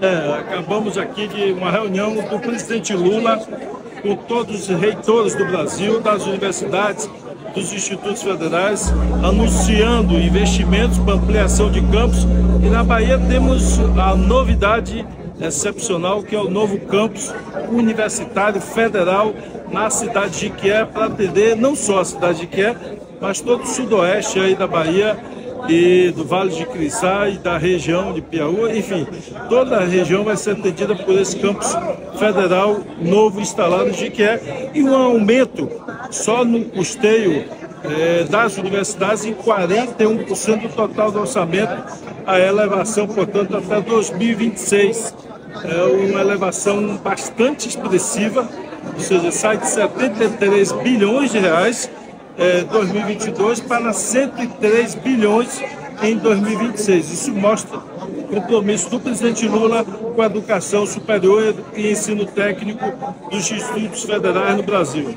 É, acabamos aqui de uma reunião do presidente Lula com todos os reitores do Brasil, das universidades, dos institutos federais, anunciando investimentos para ampliação de campos. E na Bahia temos a novidade excepcional, que é o novo campus universitário federal na cidade de Iquié, para atender não só a cidade de Iquié, mas todo o sudoeste aí da Bahia e do Vale de Crissá e da região de Piauí, enfim, toda a região vai ser atendida por esse campus federal novo instalado de Iquié e um aumento só no custeio eh, das universidades em 41% do total do orçamento, a elevação, portanto, até 2026. É uma elevação bastante expressiva, ou seja, sai de 73 bilhões de reais em 2022 para 103 bilhões em 2026. Isso mostra o compromisso do presidente Lula com a educação superior e ensino técnico dos institutos federais no Brasil.